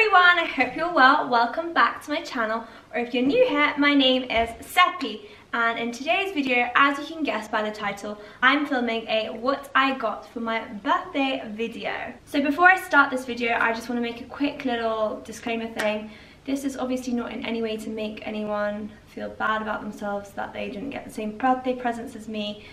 everyone, I hope you're well. Welcome back to my channel, or if you're new here, my name is Sepii. And in today's video, as you can guess by the title, I'm filming a what I got for my birthday video. So before I start this video, I just want to make a quick little disclaimer thing. This is obviously not in any way to make anyone feel bad about themselves that they didn't get the same birthday presents as me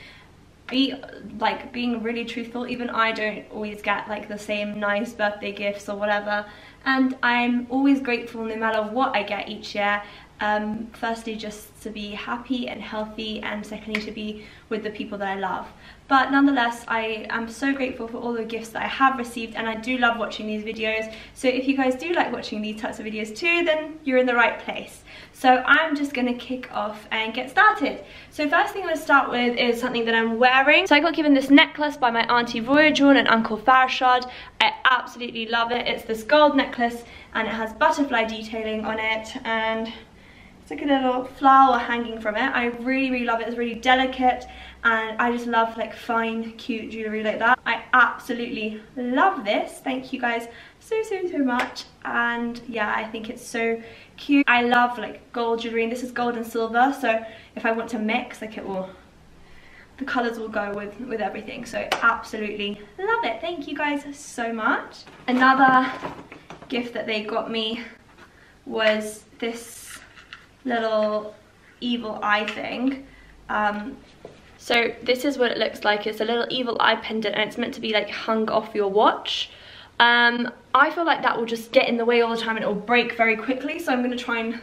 be like being really truthful. Even i don't always get like the same nice birthday gifts or whatever. And i'm always grateful no matter what i get each year um, firstly just to be happy and healthy and secondly to be with the people that I love. But nonetheless, I am so grateful for all the gifts that I have received and I do love watching these videos. So if you guys do like watching these types of videos too, then you're in the right place. So I'm just gonna kick off and get started. So first thing I'm gonna start with is something that I'm wearing. So I got given this necklace by my auntie Voyajon and uncle Farshad. I absolutely love it. It's this gold necklace and it has butterfly detailing on it and it's like a little flower hanging from it. I really, really love it. It's really delicate and I just love like fine, cute jewellery like that. I absolutely love this. Thank you guys so, so, so much. And yeah, I think it's so cute. I love like gold jewellery and this is gold and silver. So if I want to mix, like it will, the colours will go with, with everything. So absolutely love it. Thank you guys so much. Another gift that they got me was this little evil eye thing. Um, so this is what it looks like. It's a little evil eye pendant and it's meant to be like hung off your watch. Um, I feel like that will just get in the way all the time and it will break very quickly. So I'm going to try and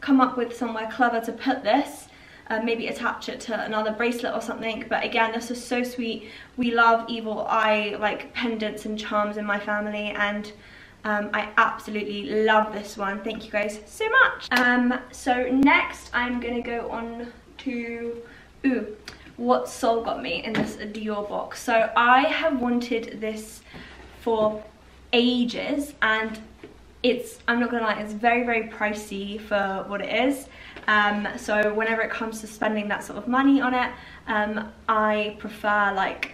come up with somewhere clever to put this. Uh, maybe attach it to another bracelet or something. But again, this is so sweet. We love evil eye like pendants and charms in my family and um, I absolutely love this one. Thank you guys so much. Um, so next I'm gonna go on to, ooh, what Sol got me in this Dior box. So I have wanted this for ages and it's, I'm not gonna lie, it's very, very pricey for what it is. Um, so whenever it comes to spending that sort of money on it, um, I prefer like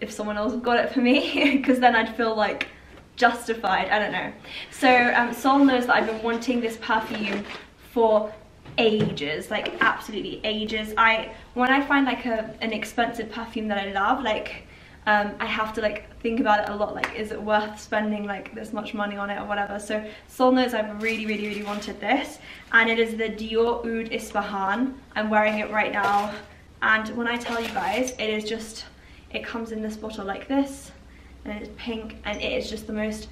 if someone else got it for me because then I'd feel like justified, I don't know. So um, Sol knows that I've been wanting this perfume for ages, like absolutely ages. I When I find like a, an expensive perfume that I love, like um, I have to like think about it a lot, like is it worth spending like this much money on it or whatever. So Sol knows I've really, really, really wanted this. And it is the Dior Oud Isfahan. I'm wearing it right now. And when I tell you guys, it is just, it comes in this bottle like this and it's pink and it is just the most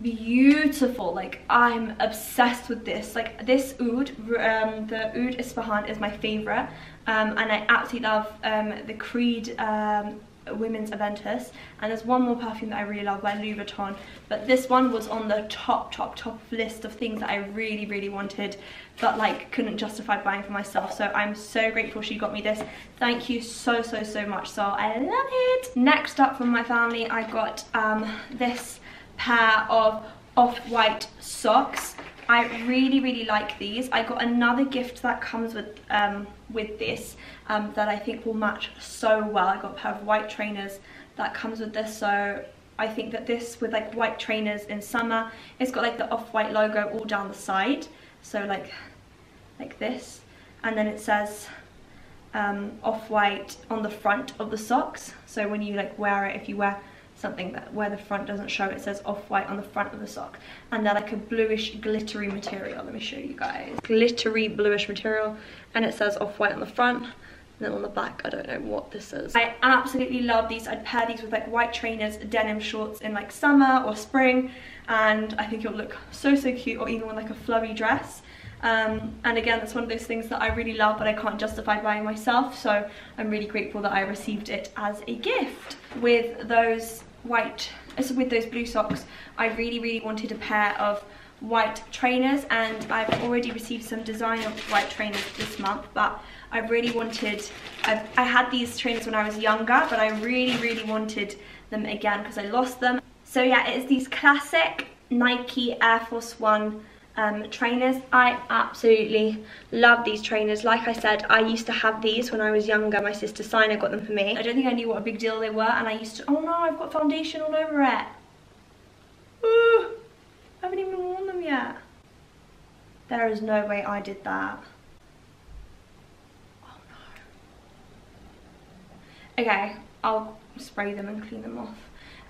beautiful. Like i'm obsessed with this. Like this oud um the oud isfahan is my favorite um and i absolutely love um the creed um women's aventus and there's one more perfume that i really love by louis vuitton but this one was on the top top top list of things that i really really wanted but like couldn't justify buying for myself so i'm so grateful she got me this. Thank you so so so much so i love it. Next up from my family i got um this pair of off-white socks I really, really like these. I got another gift that comes with um, with this um, that I think will match so well. I got a pair of white trainers that comes with this. So I think that this with like white trainers in summer, it's got like the off-white logo all down the side. So like, like this. And then it says um, off-white on the front of the socks. So when you like wear it, if you wear something that where the front doesn't show it says off-white on the front of the sock. And they're like a bluish glittery material. Let me show you guys. Glittery bluish material. And it says off-white on the front. And then on the back I don't know what this is. I absolutely love these. I'd pair these with like white trainers denim shorts in like summer or spring. And I think it'll look so so cute. Or even with like a flowy dress. Um, and again it's one of those things that I really love but I can't justify buying myself. So I'm really grateful that I received it as a gift with those white, so with those blue socks, I really, really wanted a pair of white trainers and I've already received some design of white trainers this month but I really wanted, I've, i had these trainers when I was younger but I really really wanted them again because I lost them. So yeah it's these classic Nike Air Force One um, trainers. I absolutely love these trainers. Like I said, I used to have these when I was younger. My sister Sina got them for me. I don't think I knew what a big deal they were and I used to, oh no, I've got foundation all over it. Ooh, I haven't even worn them yet. There is no way I did that. Oh no. Okay, I'll spray them and clean them off.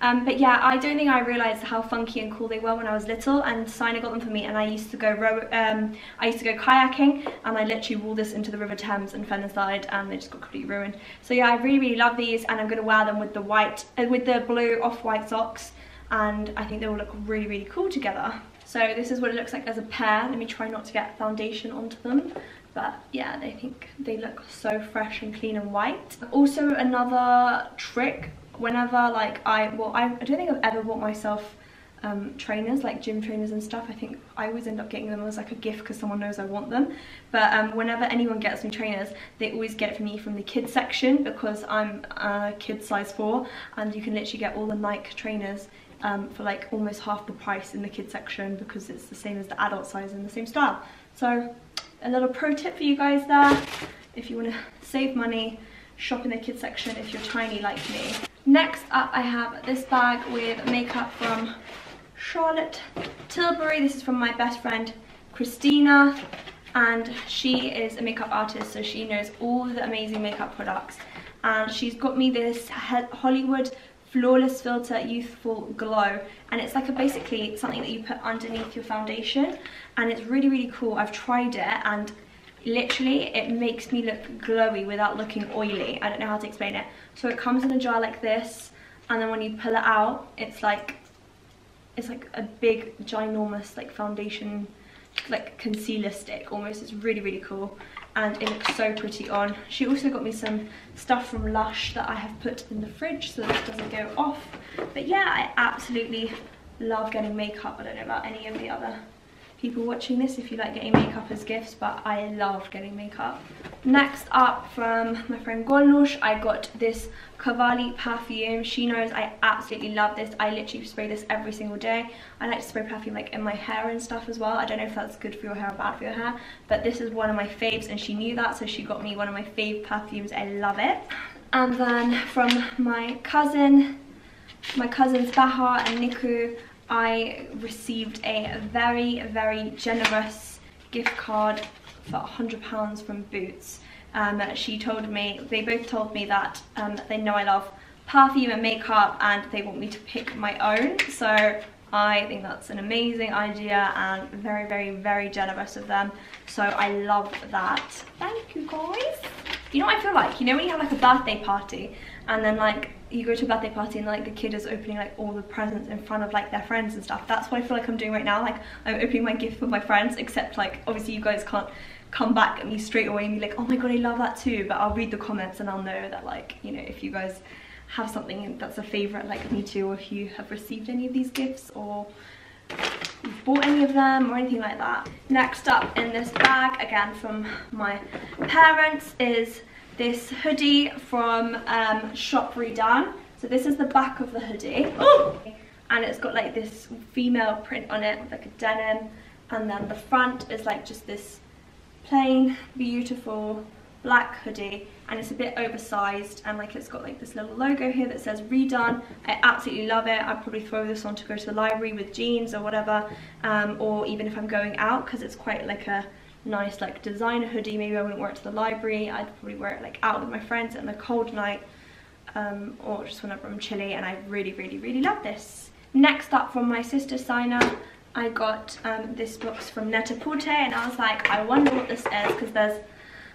Um, but yeah, I don't think I realised how funky and cool they were when I was little and Sina got them for me and I used to go row um, I used to go kayaking and I literally wore this into the River Thames in Fennoside and they just got completely ruined. So yeah, I really, really love these and I'm going to wear them with the white, uh, with the blue off-white socks and I think they will look really, really cool together. So this is what it looks like as a pair. Let me try not to get foundation onto them but yeah they think they look so fresh and clean and white also another trick whenever like I, well I, I don't think I've ever bought myself um, trainers, like gym trainers and stuff. I think I always end up getting them as like a gift because someone knows I want them. But um, whenever anyone gets me trainers, they always get it for me from the kids section because I'm a kid size 4 and you can literally get all the Nike trainers um, for like almost half the price in the kids section because it's the same as the adult size and the same style. So a little pro tip for you guys there if you want to save money, shop in the kids section if you're tiny like me. Next up I have this bag with makeup from Charlotte Tilbury. This is from my best friend Christina and she is a makeup artist so she knows all the amazing makeup products and she's got me this Hollywood Flawless Filter Youthful Glow and it's like a basically something that you put underneath your foundation and it's really really cool. I've tried it and literally it makes me look glowy without looking oily. I don't know how to explain it. So it comes in a jar like this and then when you pull it out it's like it's like a big ginormous like foundation like concealer stick almost. It's really really cool and it looks so pretty on. She also got me some stuff from lush that i have put in the fridge so that it doesn't go off. But yeah i absolutely love getting makeup. I don't know about any of the other people watching this if you like getting makeup as gifts but I love getting makeup. Next up from my friend Golnush I got this Cavalli perfume. She knows I absolutely love this. I literally spray this every single day. I like to spray perfume like in my hair and stuff as well. I don't know if that's good for your hair or bad for your hair but this is one of my faves and she knew that so she got me one of my fave perfumes. I love it. And then from my cousin, my cousins Baha and Niku I received a very, very generous gift card for £100 from Boots. Um, she told me, they both told me that um, they know I love perfume and makeup and they want me to pick my own. So I think that's an amazing idea and very, very, very generous of them. So I love that. Thank you guys. You know what I feel like? You know when you have like a birthday party and then like you go to a birthday party and like the kid is opening like all the presents in front of like their friends and stuff that's what I feel like I'm doing right now like I'm opening my gift for my friends except like obviously you guys can't come back at me straight away and be like oh my god I love that too but I'll read the comments and I'll know that like you know if you guys have something that's a favorite like me too or if you have received any of these gifts or bought any of them or anything like that next up in this bag again from my parents is this hoodie from um, Shop Redone. So this is the back of the hoodie. Oh! And it's got like this female print on it with like a denim. And then the front is like just this plain, beautiful black hoodie. And it's a bit oversized and like it's got like this little logo here that says redone. I absolutely love it. I'd probably throw this on to go to the library with jeans or whatever. Um, or even if I'm going out because it's quite like a nice like designer hoodie. Maybe I wouldn't wear it to the library. I'd probably wear it like out with my friends on a cold night um, or just whenever I'm chilly and I really, really, really love this. Next up from my sister Sina, I got um, this box from Net-a-Porter and I was like, I wonder what this is because there's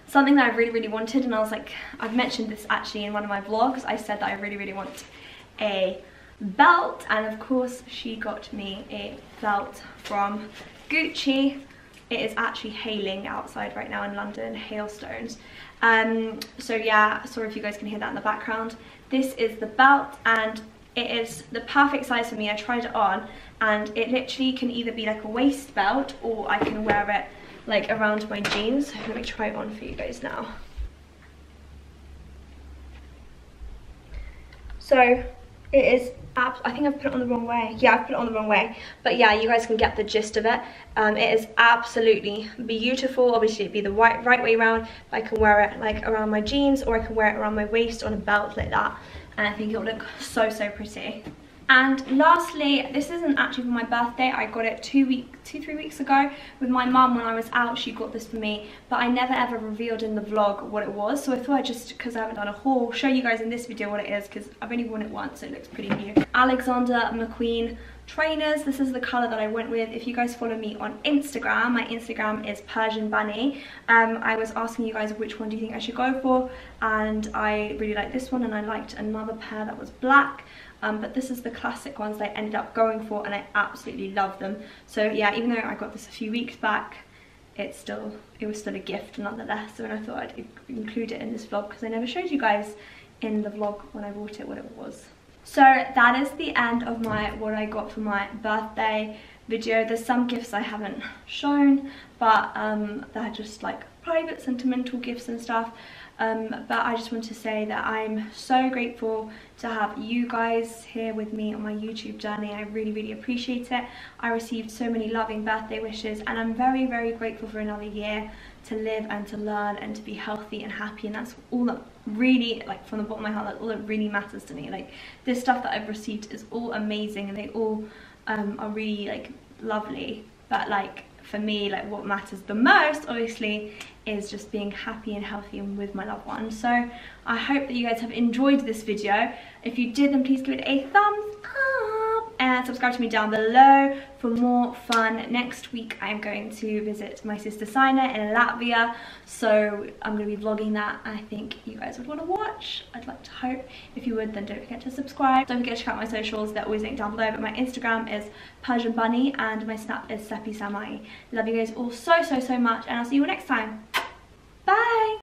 something that I really, really wanted and I was like, I've mentioned this actually in one of my vlogs. I said that I really, really want a belt and of course she got me a belt from Gucci it is actually hailing outside right now in London, hailstones. Um, so yeah, sorry if you guys can hear that in the background. This is the belt and it is the perfect size for me. I tried it on and it literally can either be like a waist belt or I can wear it like around my jeans. Let me try it on for you guys now. So it is I think I've put it on the wrong way. Yeah, I've put it on the wrong way. But yeah, you guys can get the gist of it. Um, it is absolutely beautiful. Obviously, it'd be the right, right way around. I can wear it like around my jeans or I can wear it around my waist on a belt like that. And I think it'll look so, so pretty. And lastly, this isn't actually for my birthday. I got it two week, two, three weeks ago with my mum when I was out. She got this for me, but I never ever revealed in the vlog what it was. So I thought I'd just, because I haven't done a haul, show you guys in this video what it is because I've only worn it once, so it looks pretty new. Alexander McQueen trainers. This is the colour that I went with. If you guys follow me on Instagram, my Instagram is Persian Bunny. Um, I was asking you guys which one do you think I should go for and I really liked this one and I liked another pair that was black. Um, but this is the classic ones I ended up going for and I absolutely love them. So yeah, even though I got this a few weeks back, it's still, it was still a gift nonetheless. So I thought I'd include it in this vlog because I never showed you guys in the vlog when I bought it what it was. So that is the end of my what I got for my birthday video. There's some gifts I haven't shown, but um, they're just like private sentimental gifts and stuff. Um, but I just want to say that I'm so grateful to have you guys here with me on my YouTube journey. I really, really appreciate it. I received so many loving birthday wishes and I'm very, very grateful for another year to live and to learn and to be healthy and happy and that's all that really like from the bottom of my heart that's all that really matters to me. Like this stuff that I've received is all amazing and they all um, are really like lovely. But like for me like what matters the most obviously is just being happy and healthy and with my loved ones. So I hope that you guys have enjoyed this video. If you did then please give it a thumbs up and subscribe to me down below for more fun. Next week I'm going to visit my sister Sina in Latvia so I'm going to be vlogging that I think you guys would want to watch. I'd like to hope. If you would then don't forget to subscribe. Don't forget to check out my socials, they're always linked down below but my Instagram is Persian Bunny and my snap is Sepii Samaee. Love you guys all so so so much and I'll see you all next time.